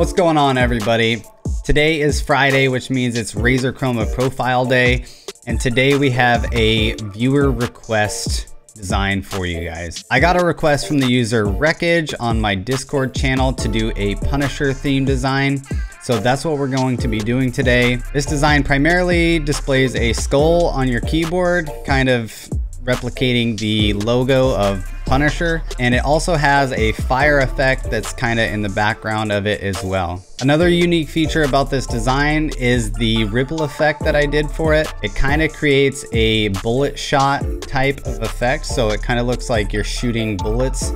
What's going on everybody? Today is Friday, which means it's Razer Chroma Profile Day. And today we have a viewer request design for you guys. I got a request from the user wrekej on my Discord channel to do a Punisher theme design. So that's what we're going to be doing today. This design primarily displays a skull on your keyboard, kind of replicating the logo of Punisher. And it also has a fire effect that's kind of in the background of it as well. Another unique feature about this design is the ripple effect that I did for it. It kind of creates a bullet shot type of effect. So it kind of looks like you're shooting bullets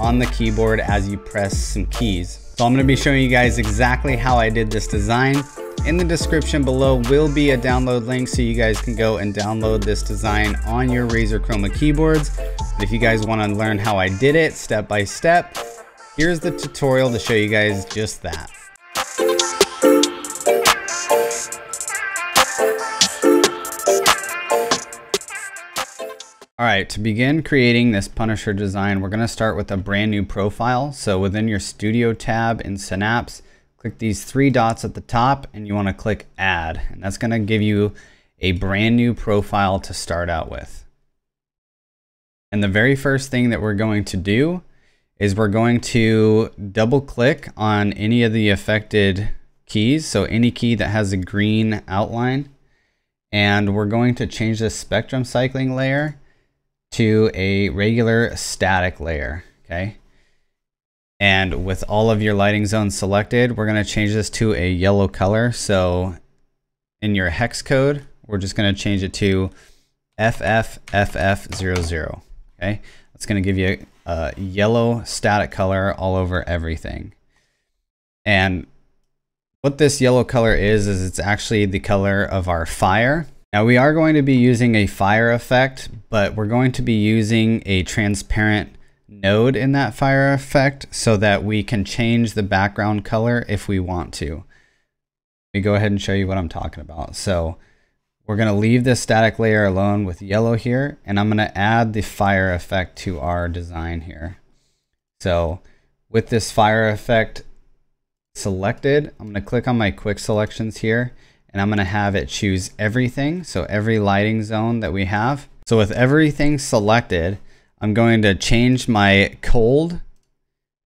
on the keyboard as you press some keys. So I'm going to be showing you guys exactly how I did this design. In the description below will be a download link so you guys can go and download this design on your Razer Chroma keyboards. And if you guys want to learn how I did it step by step, here's the tutorial to show you guys just that. All right, to begin creating this Punisher design, we're gonna start with a brand new profile. So within your Studio tab in Synapse, click these three dots at the top and you wanna click add. And that's gonna give you a brand new profile to start out with. And the very first thing that we're going to do is we're going to double click on any of the affected keys. So any key that has a green outline. And we're going to change the spectrum cycling layer to a regular static layer, okay? And with all of your lighting zones selected, we're gonna change this to a yellow color. So in your hex code, we're just gonna change it to FFFF00, okay? That's gonna give you a yellow static color all over everything. And what this yellow color is, is it's actually the color of our fire. Now we are going to be using a fire effect, but we're going to be using a transparent node in that fire effect so that we can change the background color if we want to. Let me go ahead and show you what I'm talking about. So we're going to leave this static layer alone with yellow here, and I'm going to add the fire effect to our design here. So with this fire effect selected, I'm going to click on my quick selections here and I'm going to have it choose everything. So every lighting zone that we have. So with everything selected, I'm going to change my cold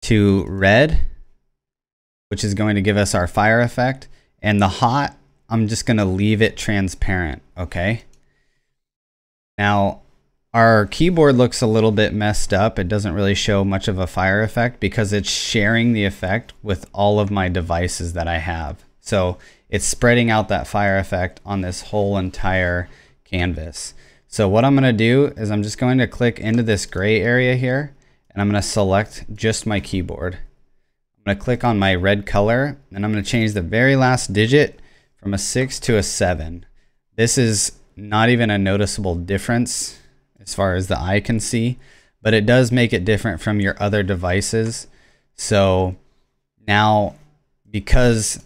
to red, which is going to give us our fire effect. And the hot, I'm just going to leave it transparent. Okay. Now, our keyboard looks a little bit messed up. It doesn't really show much of a fire effect because it's sharing the effect with all of my devices that I have. So it's spreading out that fire effect on this whole entire canvas. So what I'm going to do is I'm just going to click into this gray area here and I'm going to select just my keyboard. I'm going to click on my red color and I'm going to change the very last digit from a 6 to a 7. This is not even a noticeable difference as far as the eye can see, but it does make it different from your other devices. So now because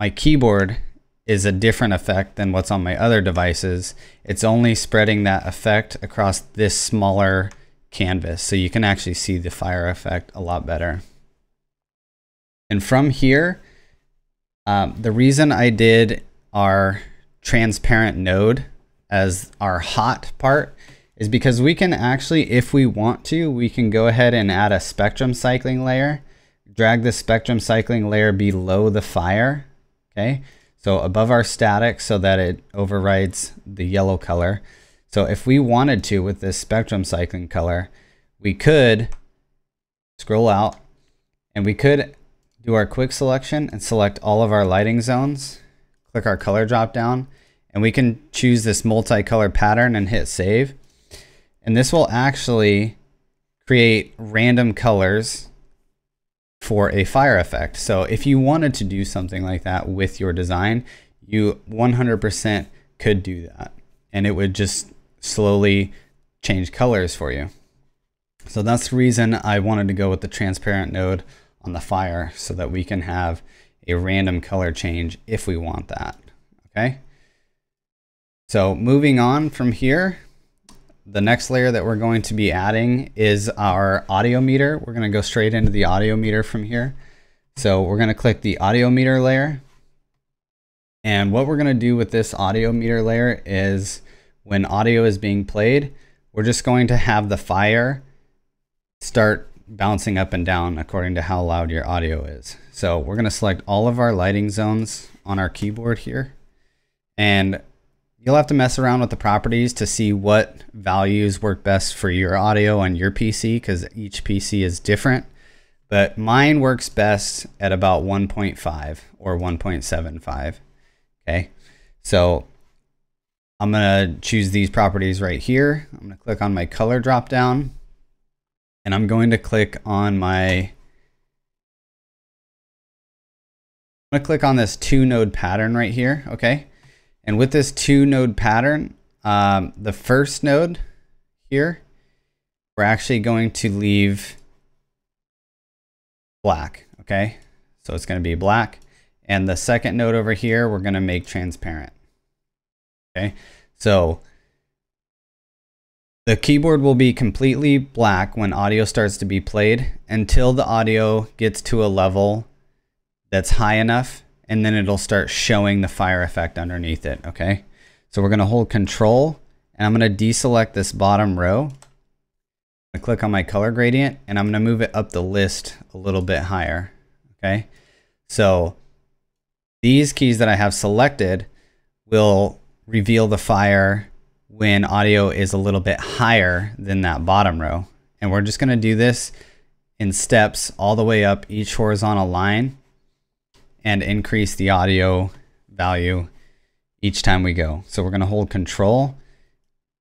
my keyboard is a different effect than what's on my other devices. It's only spreading that effect across this smaller canvas. So you can actually see the fire effect a lot better. And from here, um, the reason I did our transparent node as our hot part is because we can actually, if we want to, we can go ahead and add a spectrum cycling layer, drag the spectrum cycling layer below the fire Okay, so above our static so that it overrides the yellow color. So if we wanted to with this spectrum cycling color, we could scroll out and we could do our quick selection and select all of our lighting zones, click our color drop down, and we can choose this multicolor pattern and hit save. And this will actually create random colors for a fire effect. So if you wanted to do something like that with your design, you 100% could do that. And it would just slowly change colors for you. So that's the reason I wanted to go with the transparent node on the fire so that we can have a random color change if we want that. Okay. So moving on from here, the next layer that we're going to be adding is our audio meter. We're going to go straight into the audio meter from here. So we're going to click the audio meter layer. And what we're going to do with this audio meter layer is when audio is being played, we're just going to have the fire start bouncing up and down according to how loud your audio is. So we're going to select all of our lighting zones on our keyboard here. And you'll have to mess around with the properties to see what values work best for your audio on your PC because each PC is different. But mine works best at about 1.5 or 1.75. Okay. So I'm going to choose these properties right here. I'm going to click on my color drop down and I'm going to click on my I'm going to click on this two node pattern right here. Okay. And with this two node pattern, um, the first node here, we're actually going to leave black. Okay. So it's going to be black. And the second node over here, we're going to make transparent. Okay. So the keyboard will be completely black when audio starts to be played until the audio gets to a level that's high enough and then it'll start showing the fire effect underneath it, okay? So we're gonna hold control and I'm gonna deselect this bottom row. I click on my color gradient and I'm gonna move it up the list a little bit higher, okay? So these keys that I have selected will reveal the fire when audio is a little bit higher than that bottom row. And we're just going to do this in steps all the way up each horizontal line and increase the audio value each time we go. So we're going to hold control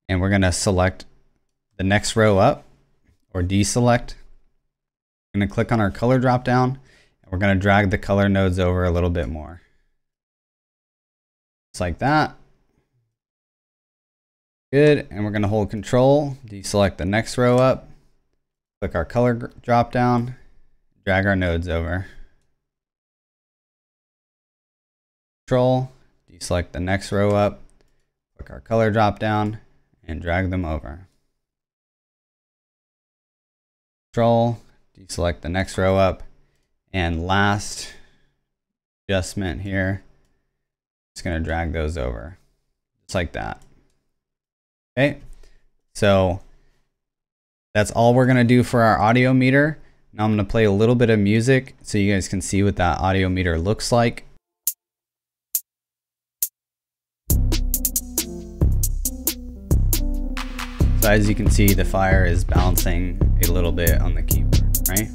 and we're going to select the next row up or deselect. We're going to click on our color drop down and we're going to drag the color nodes over a little bit more. Just like that. Good, and we're gonna hold control, deselect the next row up, click our color drop down, drag our nodes over. Control, deselect the next row up, click our color drop down, and drag them over. Control, deselect the next row up, and last adjustment here, just gonna drag those over, just like that. Okay, so that's all we're gonna do for our audio meter. Now I'm gonna play a little bit of music so you guys can see what that audio meter looks like. So as you can see, the fire is bouncing a little bit on the keyboard, right?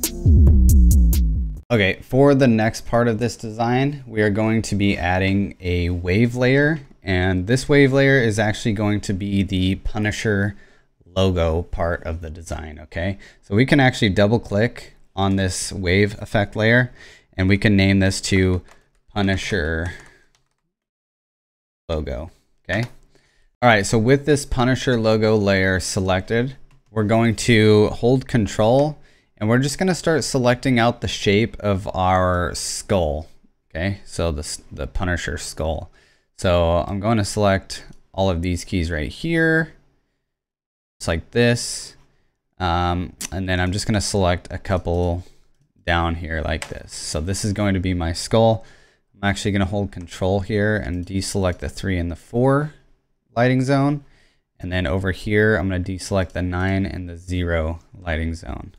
Okay, for the next part of this design, we are going to be adding a wave layer and this wave layer is actually going to be the Punisher logo part of the design, okay? So we can actually double click on this wave effect layer and we can name this to Punisher logo, okay? All right, so with this Punisher logo layer selected, we're going to hold control and we're just gonna start selecting out the shape of our skull, okay? So the, the Punisher skull. So I'm going to select all of these keys right here. It's like this. Um, and then I'm just going to select a couple down here like this. So this is going to be my skull. I'm actually going to hold control here and deselect the three and the four lighting zone. And then over here, I'm going to deselect the nine and the zero lighting zone.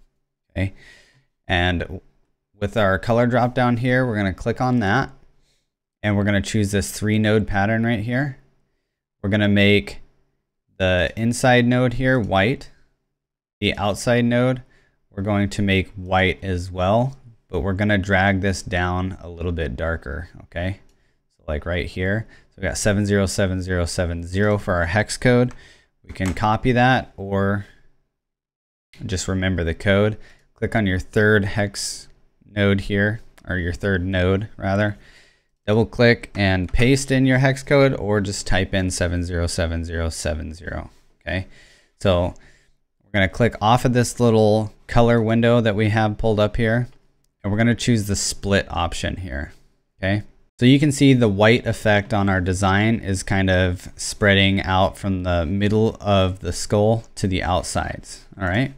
Okay. And with our color drop down here, we're going to click on that and we're going to choose this three node pattern right here. We're going to make the inside node here white. The outside node, we're going to make white as well, but we're going to drag this down a little bit darker, okay? So like right here. So we got 707070 for our hex code. We can copy that or just remember the code. Click on your third hex node here, or your third node rather, double click and paste in your hex code or just type in 707070. Okay, so we're going to click off of this little color window that we have pulled up here and we're going to choose the split option here. Okay, so you can see the white effect on our design is kind of spreading out from the middle of the skull to the outsides. All right,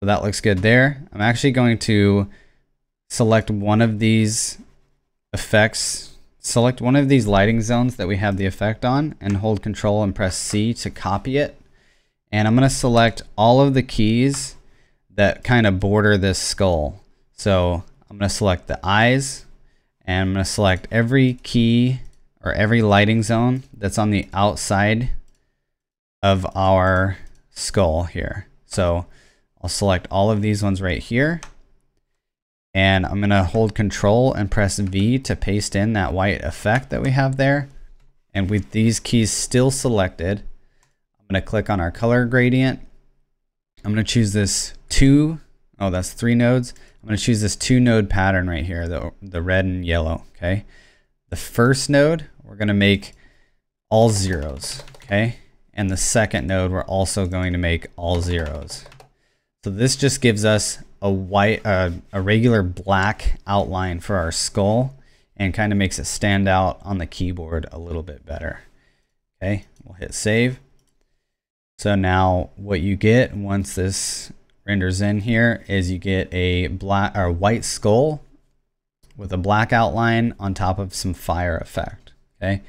so that looks good there. I'm actually going to select one of these effects, select one of these lighting zones that we have the effect on and hold control and press C to copy it. And I'm going to select all of the keys that kind of border this skull. So I'm going to select the eyes and I'm going to select every key or every lighting zone that's on the outside of our skull here. So I'll select all of these ones right here. And I'm going to hold control and press V to paste in that white effect that we have there. And with these keys still selected, I'm going to click on our color gradient. I'm going to choose this two, oh, that's three nodes. I'm going to choose this two node pattern right here, the, the red and yellow, okay? The first node, we're going to make all zeros, okay? And the second node, we're also going to make all zeros. So this just gives us a white, uh, a regular black outline for our skull and kind of makes it stand out on the keyboard a little bit better. Okay, we'll hit save. So now what you get once this renders in here is you get a black or white skull with a black outline on top of some fire effect. Okay.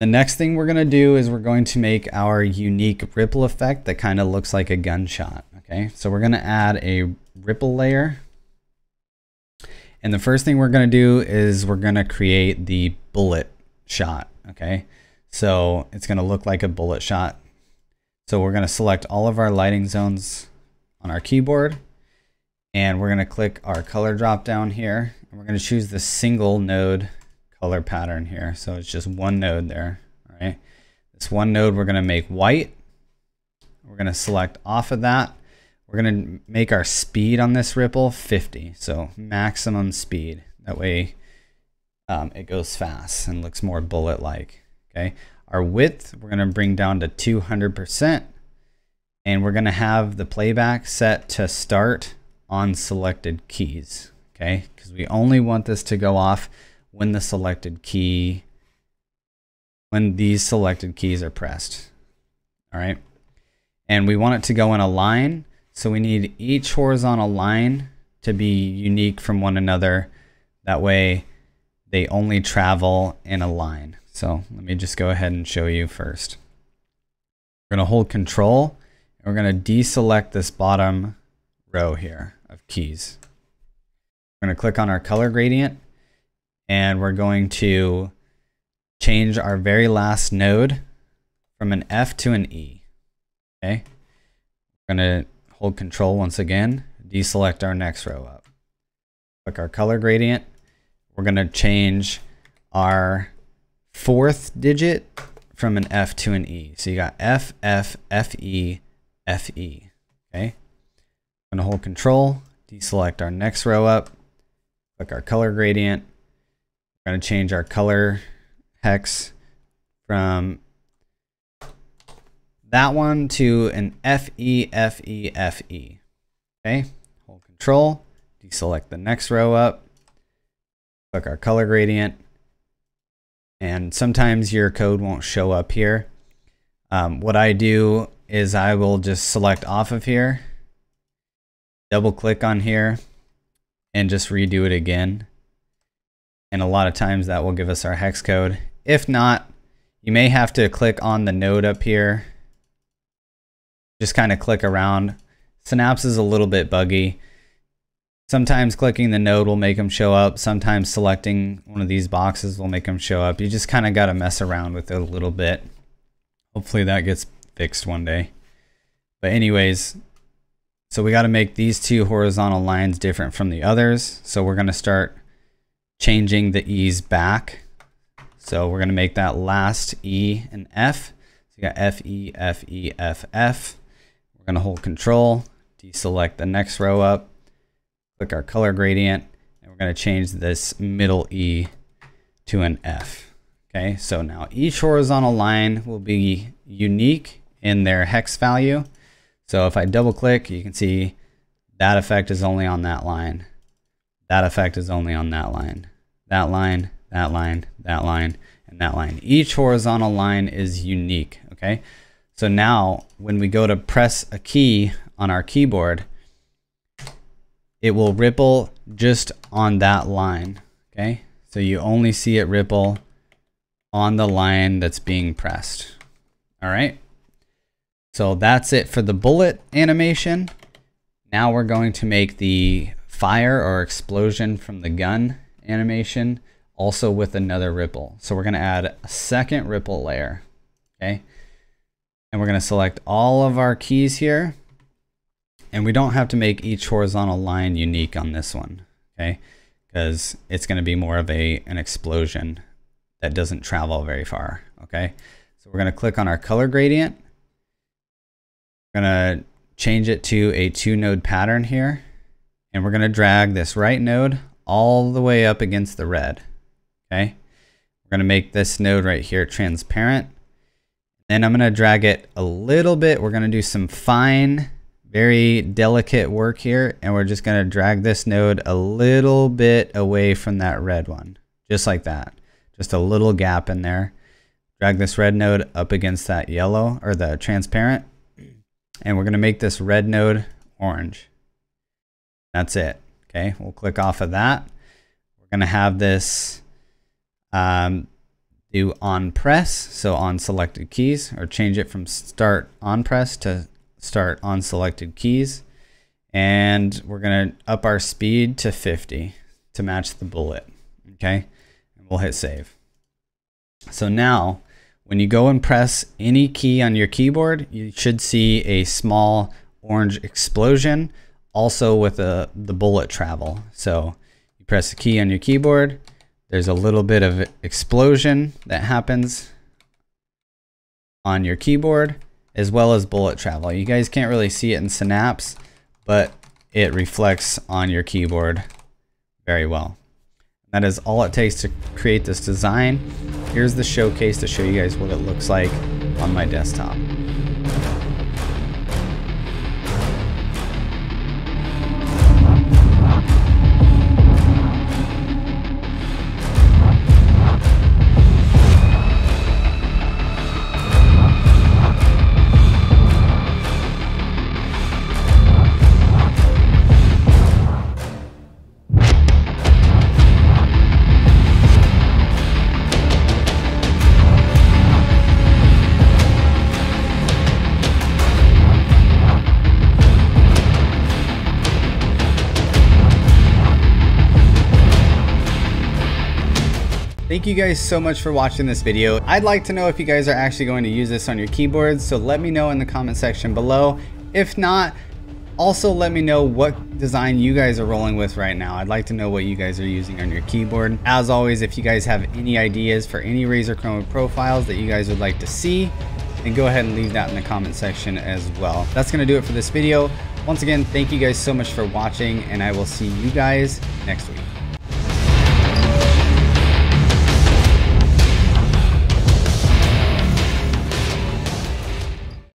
The next thing we're going to do is we're going to make our unique ripple effect that kind of looks like a gunshot. Okay, so we're going to add a ripple layer. And the first thing we're going to do is we're going to create the bullet shot. Okay, so it's going to look like a bullet shot. So we're going to select all of our lighting zones on our keyboard and we're going to click our color drop down here and we're going to choose the single node color pattern here. So it's just one node there, all right? This one node we're gonna make white. We're gonna select off of that. We're gonna make our speed on this ripple 50, so maximum speed. That way um, it goes fast and looks more bullet-like, okay? Our width, we're gonna bring down to 200%, and we're gonna have the playback set to start on selected keys, okay? Because we only want this to go off when the selected key, when these selected keys are pressed. All right. And we want it to go in a line. So we need each horizontal line to be unique from one another. That way they only travel in a line. So let me just go ahead and show you first. We're going to hold control and we're going to deselect this bottom row here of keys. We're going to click on our color gradient and we're going to change our very last node from an F to an E. Okay. We're going to hold control once again, deselect our next row up. Click our color gradient. We're going to change our fourth digit from an F to an E. So you got F, F, F, E, F, E. Okay. I'm going to hold control, deselect our next row up, click our color gradient, we're going to change our color hex from that one to an FE, FE, FE. Okay, hold control, deselect the next row up, click our color gradient, and sometimes your code won't show up here. Um, what I do is I will just select off of here, double click on here, and just redo it again and a lot of times that will give us our hex code. If not, you may have to click on the node up here. Just kind of click around. Synapse is a little bit buggy. Sometimes clicking the node will make them show up. Sometimes selecting one of these boxes will make them show up. You just kind of got to mess around with it a little bit. Hopefully that gets fixed one day. But anyways, so we got to make these two horizontal lines different from the others. So we're going to start changing the E's back. So we're going to make that last E and F. So you got F, E, F, E, F, F. We're going to hold control, deselect the next row up, click our color gradient, and we're going to change this middle E to an F. Okay, so now each horizontal line will be unique in their hex value. So if I double click, you can see that effect is only on that line. That effect is only on that line. That line, that line, that line, and that line. Each horizontal line is unique, okay? So now when we go to press a key on our keyboard, it will ripple just on that line. Okay, so you only see it ripple on the line that's being pressed. All right. So that's it for the bullet animation. Now we're going to make the fire or explosion from the gun animation also with another ripple. So we're going to add a second ripple layer. Okay. And we're going to select all of our keys here. And we don't have to make each horizontal line unique on this one. Okay. Because it's going to be more of a an explosion that doesn't travel very far. Okay. So we're going to click on our color gradient. We're going to change it to a two node pattern here. And we're going to drag this right node all the way up against the red. Okay. We're going to make this node right here transparent. Then I'm going to drag it a little bit. We're going to do some fine, very delicate work here. And we're just going to drag this node a little bit away from that red one. Just like that. Just a little gap in there. Drag this red node up against that yellow or the transparent. And we're going to make this red node orange. That's it. Okay, we'll click off of that. We're going to have this um, do on press, so on selected keys, or change it from start on press to start on selected keys. And we're going to up our speed to 50 to match the bullet. Okay, and we'll hit save. So now, when you go and press any key on your keyboard, you should see a small orange explosion, also with a, the bullet travel. So you press the key on your keyboard, there's a little bit of explosion that happens on your keyboard as well as bullet travel. You guys can't really see it in Synapse, but it reflects on your keyboard very well. That is all it takes to create this design. Here's the showcase to show you guys what it looks like on my desktop. Thank you guys so much for watching this video. I'd like to know if you guys are actually going to use this on your keyboards, so let me know in the comment section below. If not, also let me know what design you guys are rolling with right now. I'd like to know what you guys are using on your keyboard. As always, if you guys have any ideas for any Razer Chroma profiles that you guys would like to see, then go ahead and leave that in the comment section as well. That's to do it for this video. Once again, thank you guys so much for watching, and I will see you guys next week.